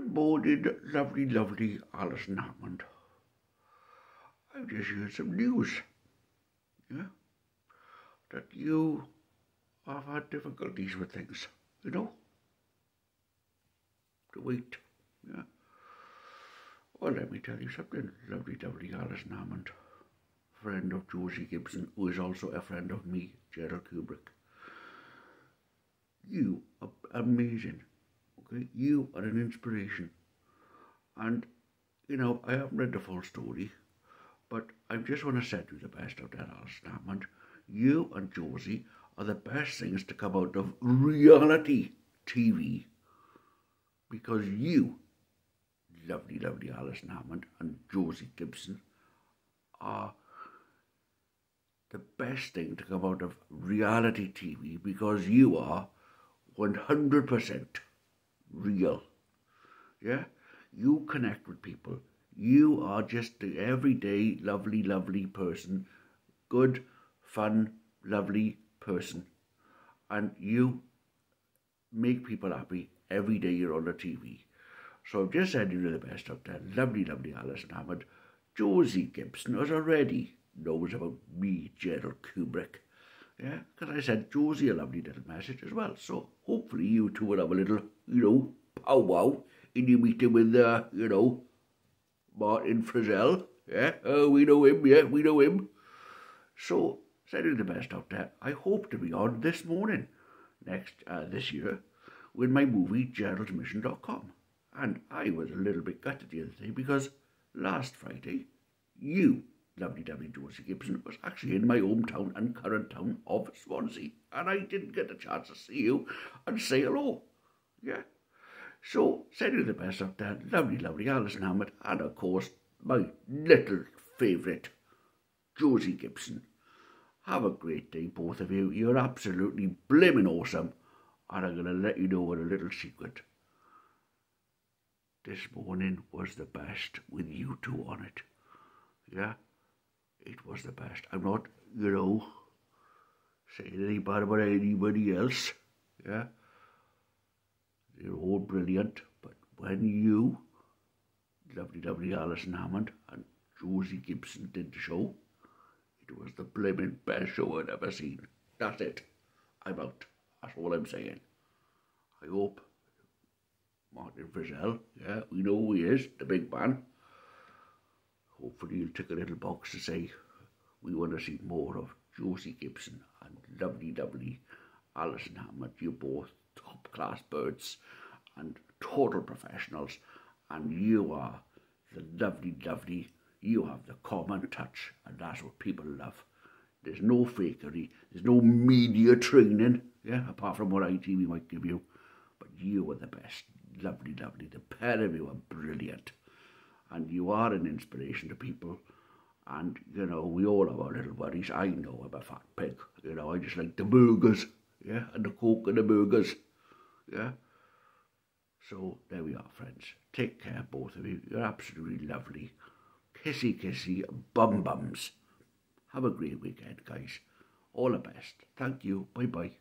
Good morning, lovely, lovely Alison Hammond. I've just heard some news. Yeah? That you have had difficulties with things, you know? To wait, yeah? Well, let me tell you something, lovely, lovely Alison Hammond, friend of Josie Gibson, who is also a friend of me, Gerald Kubrick. You are amazing. Okay, you are an inspiration. And, you know, I haven't read the full story, but I just want to set you the best of that, Alison Hammond. You and Josie are the best things to come out of reality TV. Because you, lovely, lovely Alison Hammond and Josie Gibson, are the best thing to come out of reality TV because you are 100% real. Yeah? You connect with people. You are just the everyday, lovely, lovely person. Good, fun, lovely person. And you make people happy every day you're on the TV. So I've just said you the best of that. Lovely, lovely Alison Hammond. Josie Gibson has already knows about me, Gerald Kubrick. Yeah, because I sent Josie a lovely little message as well. So hopefully you two will have a little, you know, powwow in your meeting with, uh, you know, Martin Frizzell. Yeah, oh, we know him, yeah, we know him. So, sending the best out there. I hope to be on this morning, next, uh, this year, with my movie, Gerald'sMission.com. And I was a little bit gutted the other day because last Friday, you lovely lovely Josie Gibson was actually in my hometown and current town of Swansea, and I didn't get a chance to see you and say hello. Yeah. So, send you the best up there, lovely, lovely Alison Hammond, and of course, my little favourite, Josie Gibson. Have a great day, both of you. You're absolutely blimmin' awesome. And I'm going to let you know a little secret. This morning was the best with you two on it. Yeah? It was the best. I'm not, you know, saying any bad about anybody else. Yeah. They're all brilliant. But when you, lovely Alison Hammond and Josie Gibson did the show, it was the blimmin' best show I'd ever seen. That's it. I'm out. That's all I'm saying. I hope Martin Frizzell, yeah, we know who he is, the big man. Hopefully you'll tick a little box to say we want to see more of Josie Gibson and lovely, lovely Alison Hammond. You're er both top class birds and total professionals and you are the lovely, lovely, you have the common touch and that's what people love. There's no fakery, there's no media training, yeah, apart from what ITV might give you. But you are the best, lovely, lovely. The pair of you are brilliant and you are an inspiration to people. And, you know, we all have our little worries. I know I'm a fat pig. You know, I just like the burgers, yeah, and the coke and the burgers, yeah. So there we are, friends. Take care, both of you. You're absolutely lovely. Kissy, kissy, bum bums. Have a great weekend, guys. All the best. Thank you. Bye-bye.